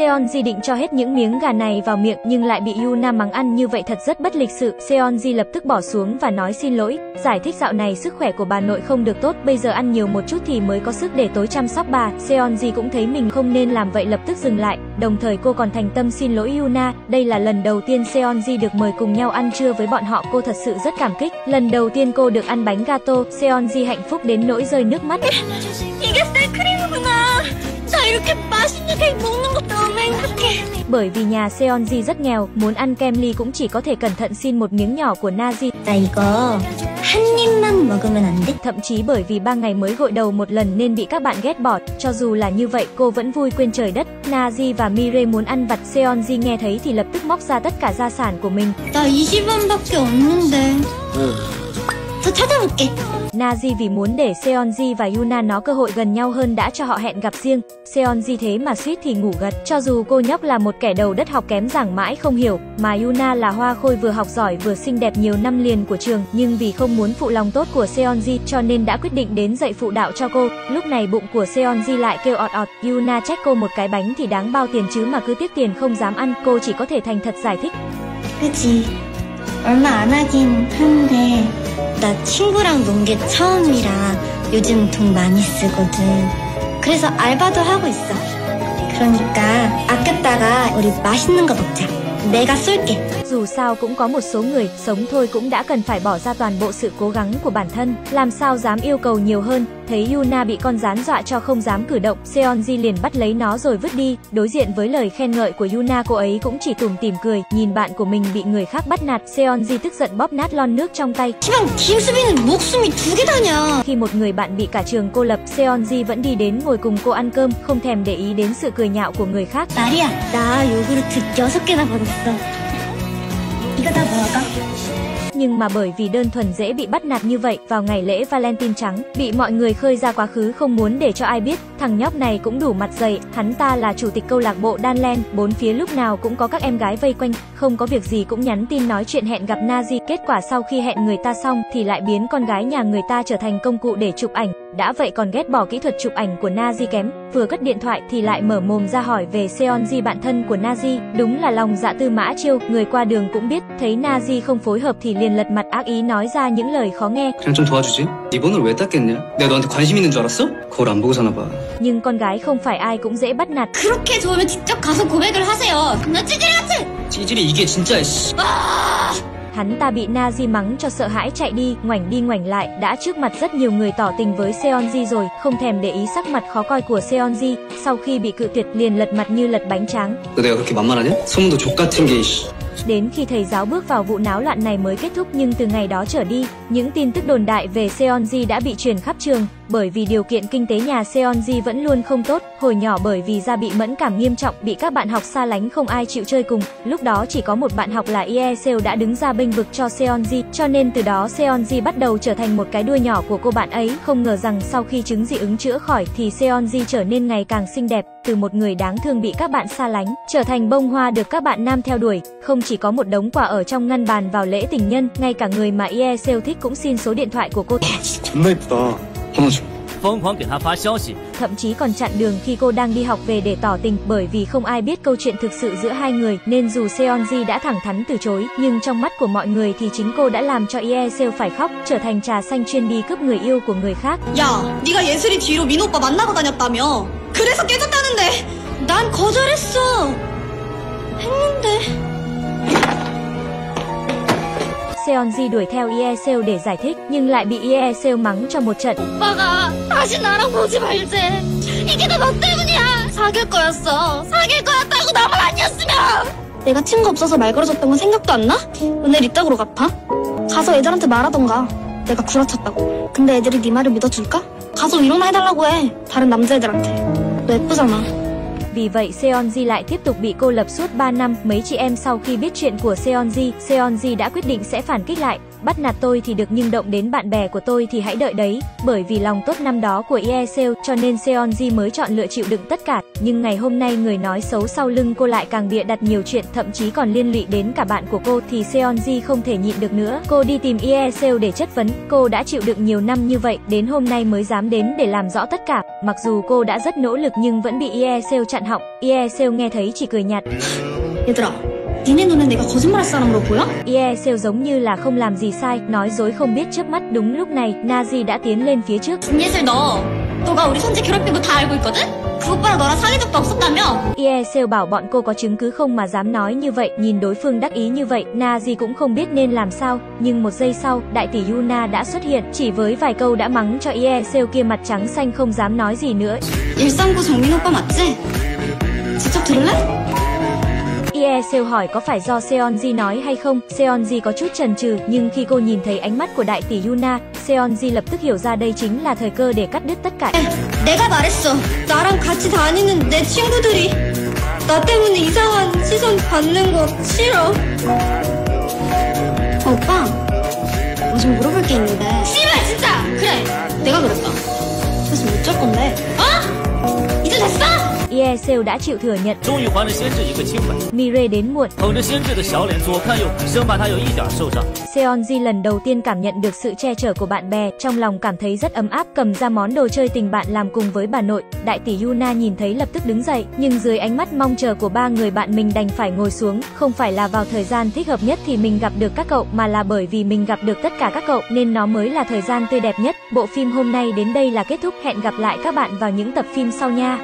Seon Ji định cho hết những miếng gà này vào miệng nhưng lại bị Yuna mắng ăn như vậy thật rất bất lịch sự. Seon Ji lập tức bỏ xuống và nói xin lỗi, giải thích dạo này sức khỏe của bà nội không được tốt, bây giờ ăn nhiều một chút thì mới có sức để tối chăm sóc bà. Seon Ji cũng thấy mình không nên làm vậy lập tức dừng lại, đồng thời cô còn thành tâm xin lỗi Yuna. Đây là lần đầu tiên Seon Ji được mời cùng nhau ăn trưa với bọn họ, cô thật sự rất cảm kích. Lần đầu tiên cô được ăn bánh gato, Seon Ji hạnh phúc đến nỗi rơi nước mắt. 이게 생크림이구나. 나 이렇게 맛있는 케이크 먹는 것도 너무 행복해. Bởi vì nhà Seonji rất nghèo, muốn ăn kem ly cũng chỉ có thể cẩn thận xin một miếng nhỏ của Naji. 나 이거 한 입만 먹으면 안 돼? Thậm chí bởi vì ba ngày mới gội đầu một lần nên bị các bạn ghét bỏ. Cho dù là như vậy, cô vẫn vui quên trời đất. Naji và Mire muốn ăn vặt Seonji nghe thấy thì lập tức móc ra tất cả gia sản của mình. 나 20원밖에 없는데. 더 찾아볼게. Naji vì muốn để Seonji và Yuna nó cơ hội gần nhau hơn đã cho họ hẹn gặp riêng. Seonji thế mà suýt thì ngủ gật. Cho dù cô nhóc là một kẻ đầu đất học kém giảng mãi không hiểu, mà Yuna là hoa khôi vừa học giỏi vừa xinh đẹp nhiều năm liền của trường, nhưng vì không muốn phụ lòng tốt của Seonji cho nên đã quyết định đến dạy phụ đạo cho cô. Lúc này bụng của Seonji lại kêu ọt ọt. Yuna trách cô một cái bánh thì đáng bao tiền chứ mà cứ tiếc tiền không dám ăn. Cô chỉ có thể thành thật giải thích. 그치. 얼마 안 하긴 한데 나 친구랑 논 게 처음이라 요즘 돈 많이 쓰거든. 그래서 알바도 하고 있어. 그러니까 아꼈다가 우리 맛있는 거 먹자. 내가 쏠게. Dù sao cũng có một số người, sống thôi cũng đã cần phải bỏ ra toàn bộ sự cố gắng của bản thân, làm sao dám yêu cầu nhiều hơn. Thấy Yuna bị con rán dọa cho không dám cử động, Seonji liền bắt lấy nó rồi vứt đi. Đối diện với lời khen ngợi của Yuna cô ấy cũng chỉ tủm tỉm cười, nhìn bạn của mình bị người khác bắt nạt. Seonji tức giận bóp nát lon nước trong tay. 시방 김수빈은 목숨이 두 개다냐. Khi một người bạn bị cả trường cô lập, Seonji vẫn đi đến ngồi cùng cô ăn cơm, không thèm để ý đến sự cười nhạo của người khác. 나리야, 나 요구르트 여섯 개나 받았어. nhưng mà bởi vì đơn thuần dễ bị bắt nạt như vậy vào ngày lễ Valentine trắng, bị mọi người khơi ra quá khứ không muốn để cho ai biết, thằng nhóc này cũng đủ mặt dày, hắn ta là chủ tịch câu lạc bộ Danland, bốn phía lúc nào cũng có các em gái vây quanh, không có việc gì cũng nhắn tin nói chuyện hẹn gặp Nazi, kết quả sau khi hẹn người ta xong thì lại biến con gái nhà người ta trở thành công cụ để chụp ảnh. đã vậy còn ghét bỏ kỹ thuật chụp ảnh của Nazi kém, vừa cất điện thoại thì lại mở mồm ra hỏi về Seonji bạn thân của Nazi, đúng là lòng dạ tư mã chiêu, người qua đường cũng biết, thấy Nazi không phối hợp thì liền lật mặt ác ý nói ra những lời khó nghe, 그냥 좀 도와주지. 네 번호를 왜 땄겠냐? 내가 너한테 관심 있는 줄 알았어? 거울 안 보고 사나 봐. nhưng con gái không phải ai cũng dễ bắt nạt, 그렇게 좋으면 직접 가서 고백을 하세요. 나 찌질이 같아. 찌질이 이게 진짜 씨. Hắn ta bị Nazi mắng cho sợ hãi chạy đi, ngoảnh đi ngoảnh lại, đã trước mặt rất nhiều người tỏ tình với Seonji rồi, không thèm để ý sắc mặt khó coi của Seonji, sau khi bị cự tuyệt liền lật mặt như lật bánh tráng. 너 내가 그렇게 만만하냐? 소문도 족 같은 게 씨. Đến khi thầy giáo bước vào vụ náo loạn này mới kết thúc nhưng từ ngày đó trở đi, những tin tức đồn đại về Seonji đã bị truyền khắp trường, bởi vì điều kiện kinh tế nhà Seonji vẫn luôn không tốt, hồi nhỏ bởi vì da bị mẫn cảm nghiêm trọng, bị các bạn học xa lánh không ai chịu chơi cùng, lúc đó chỉ có một bạn học là Ie Seo đã đứng ra bênh vực cho Seonji, cho nên từ đó Seonji bắt đầu trở thành một cái đuôi nhỏ của cô bạn ấy, không ngờ rằng sau khi chứng dị ứng chữa khỏi thì Seonji trở nên ngày càng xinh đẹp, từ một người đáng thương bị các bạn xa lánh, trở thành bông hoa được các bạn nam theo đuổi. Không chỉ có một đống quà ở trong ngăn bàn vào lễ tình nhân, ngay cả người mà IE sale thích cũng xin số điện thoại của cô. Thậm chí còn chặn đường khi cô đang đi học về để tỏ tình bởi vì không ai biết câu chuyện thực sự giữa hai người nên dù Seonji đã thẳng thắn từ chối nhưng trong mắt của mọi người thì chính cô đã làm cho Ie Seo phải khóc trở thành trà xanh chuyên đi cướp người yêu của người khác. 야, 네가 예슬이 뒤로 민호 오빠 만나고 다녔다며. 그래서 깨졌다는데. 난 거절했어. 했는데. Seonji đuổi theo Ie Seo để giải thích nhưng lại bị Seo mắng cho một trận 오빠가 다시 나랑 보지 말재. 이게 다 너 때문이야. 사귈 거였어. 사귈 거였다고 나만 아니었으면. 내가 친구 없어서 말 걸어줬던 건 생각도 안 나? 은혜를 이따구로 갚아? 가서 애들한테 말하던가. 내가 구라쳤다고. 근데 애들이 네 말을 믿어줄까? 가서 위로나 해달라고 해. 다른 남자애들한테. tới cô rằng vì vậy Seonji lại tiếp tục bị cô lập suốt 3 năm. Mấy chị em sau khi biết chuyện của Seonji, Seonji đã quyết định sẽ phản kích lại bắt nạt tôi thì được nhưng động đến bạn bè của tôi thì hãy đợi đấy, bởi vì lòng tốt năm đó của Yeseo, cho nên Seonji mới chọn lựa chịu đựng tất cả, nhưng ngày hôm nay người nói xấu sau lưng cô lại càng bịa đặt nhiều chuyện, thậm chí còn liên lụy đến cả bạn của cô thì Seonji không thể nhịn được nữa. Cô đi tìm Yeseo để chất vấn, cô đã chịu đựng nhiều năm như vậy, đến hôm nay mới dám đến để làm rõ tất cả. Mặc dù cô đã rất nỗ lực nhưng vẫn bị Yeseo chặn họng. Yeseo nghe thấy chỉ cười nhạt. 얘들아, 니네 눈에 내가 거짓말할 사람으로 보여? Ye Seo giống như là không làm gì sai, nói dối không biết chớp mắt. Đúng lúc này, Nazi đã tiến lên phía trước. 김예슬 너, 너가 우리 선재 괴롭힌 거 다 알고 있거든? 그 오빠랑 너랑 사귄 적도 없었다며? Ye Seo bảo bọn cô có chứng cứ không mà dám nói như vậy, nhìn đối phương đắc ý như vậy, Nazi cũng không biết nên làm sao, nhưng một giây sau, đại tỷ Yuna đã xuất hiện, chỉ với vài câu đã mắng cho Ye Seo kia mặt trắng xanh không dám nói gì nữa. 139 정민 오빠 맞지? 직접 들을래? Ye Seo hỏi có phải do Seonji nói hay không, Seonji có chút chần chừ, nhưng khi cô nhìn thấy ánh mắt của đại tỷ Yuna, Seonji lập tức hiểu ra đây chính là thời cơ để cắt đứt tất cả. 내가 말했어. 나랑 같이 다니는 내 친구들이 나 때문에 이상한 시선 받는 거 싫어. 어, 오빠, 뭐 좀 물어볼 게 있는데. 씨발 진짜. 그래, 내가 그랬다. 그래서 어쩔 건데? 어? Diesel đã chịu thừa nhận Mire đến muộn Seonji lần đầu tiên cảm nhận được sự che chở của bạn bè, trong lòng cảm thấy rất ấm áp, cầm ra món đồ chơi tình bạn làm cùng với bà nội. Đại tỷ Yuna nhìn thấy lập tức đứng dậy, nhưng dưới ánh mắt mong chờ của ba người bạn mình đành phải ngồi xuống, không phải là vào thời gian thích hợp nhất thì mình gặp được các cậu, mà là bởi vì mình gặp được tất cả các cậu nên nó mới là thời gian tươi đẹp nhất. Bộ phim hôm nay đến đây là kết thúc, hẹn gặp lại các bạn vào những tập phim sau nha.